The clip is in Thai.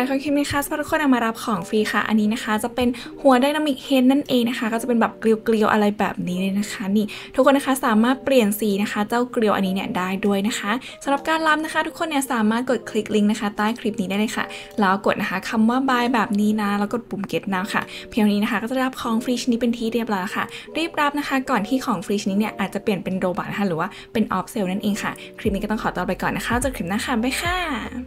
แต่คลิปนี้ค่ะสำหรับทุกคนเอามารับของฟรีค่ะ อันนี้นะคะจะเป็นหัว dynamic head นั่นเองนะคะ ก็จะเป็นแบบเกลียวๆอะไรแบบนี้เลยนะคะ นี่ ทุกคนนะคะสามารถเปลี่ยนสีนะคะ เจ้าเกลียวอันนี้เนี่ยได้ด้วยนะคะสำหรับการรับนะคะ ทุกคนเนี่ยสามารถกดคลิกลิงก์นะคะ ใต้คลิปนี้ได้เลยค่ะ แล้วกดนะคะคำว่า buy แบบนี้นะ แล้วกดปุ่ม get now ค่ะ เพียงนี้นะคะ ก็จะรับของฟรีชนิดเป็นที่เรียบร้อยค่ะ รีบรับนะคะ ก่อนที่ของฟรีชนิดเนี่ยอาจจะเปลี่ยนเป็น Robux นะคะหรือว่าเป็น off sale นั่นเองค่ะ คลิปนี้ก็ต้องขอตัวไปก่อนนะคะเจอกันคลิปหน้าค่ะบ๊ายค่ะ